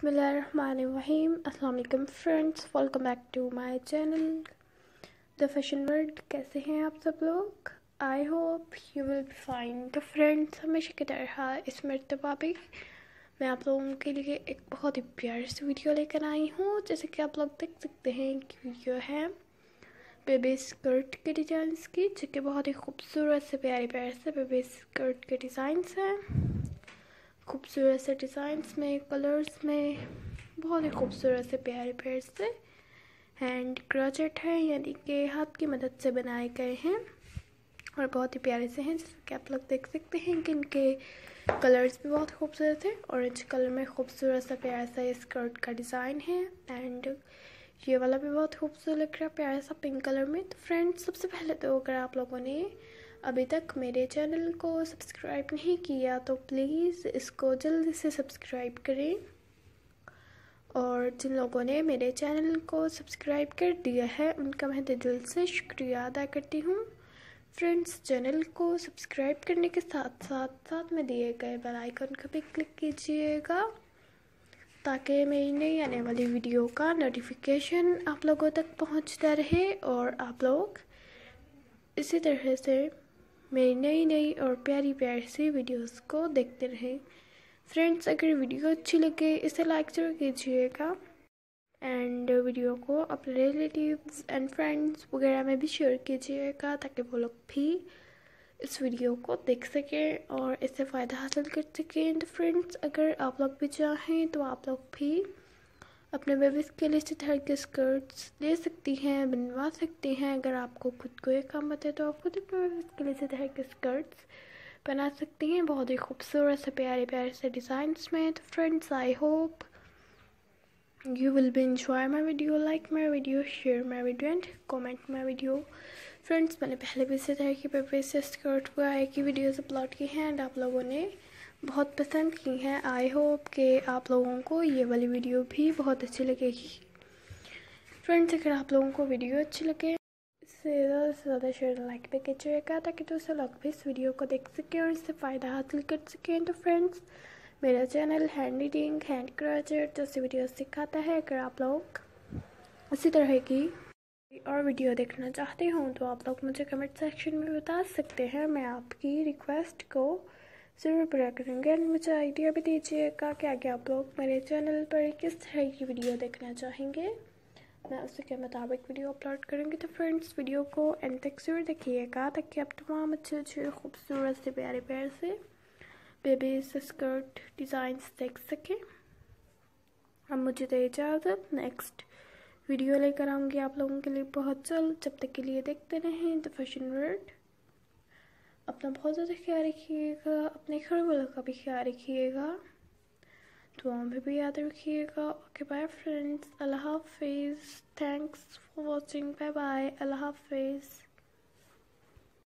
Bismillahirrahmanirrahim. Assalamualaikum friends. Welcome back to my channel, The Fashion World. कैसे हैं आप सब लोग I hope you will be fine तो फ्रेंड्स हमेशा की तरह इस मरतबा भी मैं आप लोगों के लिए एक बहुत ही प्यार सी वीडियो लेकर आई हूँ, जैसे कि आप लोग देख सकते हैं कि वीडियो है बेबी स्कर्ट के डिज़ाइंस की, जो कि बहुत ही खूबसूरत से प्यारे प्यार से बेबी स्कर्ट के डिज़ाइंस हैं खूबसूरत से डिज़ाइंस में कलर्स में, बहुत ही खूबसूरत से प्यारे प्यारे से हैंड क्रॉचेट है, यानी कि हाथ की मदद से बनाए गए हैं और बहुत ही प्यारे से हैं, जैसे कि आप लोग देख सकते हैं कि इनके कलर्स भी बहुत खूबसूरत है। ऑरेंज कलर में खूबसूरत सा प्यारा सा स्कर्ट का डिज़ाइन है एंड ये वाला भी बहुत खूबसूरत लग रहा है, प्यारा सा पिंक कलर में। तो फ्रेंड्स सबसे पहले तो अगर आप लोगों ने अभी तक मेरे चैनल को सब्सक्राइब नहीं किया तो प्लीज़ इसको जल्दी से सब्सक्राइब करें। और जिन लोगों ने मेरे चैनल को सब्सक्राइब कर दिया है, उनका मैं दिल से शुक्रिया अदा करती हूँ। फ्रेंड्स, चैनल को सब्सक्राइब करने के साथ साथ साथ में दिए गए बेल आइकन का भी क्लिक कीजिएगा, ताकि मेरी नई आने वाली वीडियो का नोटिफिकेशन आप लोगों तक पहुँचता रहे और आप लोग इसी तरह से मेरी नई नई और प्यारी प्यारी सी वीडियोस को देखते रहें। फ्रेंड्स अगर वीडियो अच्छी लगे, इसे लाइक ज़रूर कीजिएगा। एंड वीडियो को अपने रिलेटिव्स एंड फ्रेंड्स वगैरह में भी शेयर कीजिएगा, ताकि वो लोग भी इस वीडियो को देख सकें और इससे फ़ायदा हासिल कर सकें। तो फ्रेंड्स अगर आप लोग भी चाहें तो आप लोग भी अपने बेबीज़ के लिए इस तरह के स्कर्ट्स ले सकती हैं, बनवा सकती हैं। अगर आपको खुद को एक काम बताए तो आप खुद अपने बेबीज़ के लिए इस तरह के स्कर्ट्स बना सकती हैं। बहुत ही खूबसूरत से प्यारे प्यारे से डिज़ाइंस में तो friends I hope you will be enjoy my video, like my video, share my video and comment my video. Friends मैंने पहले भी इसी तरह की पेपर से स्कर्ट वगैरह की वीडियोस अपलोड की हैं एंड आप लोगों ने बहुत पसंद की हैं। आई होप कि आप लोगों को ये वाली वीडियो भी बहुत अच्छी लगेगी। फ्रेंड्स अगर आप लोगों को वीडियो अच्छी लगे, इससे ज़्यादा से ज़्यादा शेयर लाइक भी कीजिएगा ताकि दूसरे लोग भी इस वीडियो को देख सकें और इससे फ़ायदा हासिल कर सकें। तो फ्रेंड्स मेरा चैनल हैंड रीडिंग हैंड क्रचर जैसे वीडियो सिखाता है। अगर आप लोग इसी तरह की और वीडियो देखना चाहते हो तो आप लोग मुझे कमेंट सेक्शन में बता सकते हैं। मैं आपकी रिक्वेस्ट को ज़रूर पूरा करूँगी। एंड मुझे आइडिया भी दीजिएगा कि आगे आप लोग मेरे चैनल पर किस तरह की वीडियो देखना चाहेंगे। मैं उसी के मुताबिक वीडियो अपलोड करूँगी। तो फ्रेंड्स वीडियो को एंड तक ज़रूर देखिएगा ताकि आप तमाम अच्छे अच्छे खूबसूरत से प्यारे प्यार से बेबी स्कर्ट डिज़ाइंस देख सकें। अब मुझे दे इजाज़त। नेक्स्ट वीडियो लेकर आऊँगी आप लोगों के लिए बहुत जल्द। जब तक के लिए देखते रहें। द फ़ैशन वर्ल्ड अपना बहुत ज़्यादा ख्याल रखिएगा। घर वालों का भी ख्याल रखिएगा। दुआओं में भी याद रखिएगा। ओके बाय फ्रेंड्स अल्लाह हाफिज़. Thanks for watching bye bye अल्लाह हाफिज़.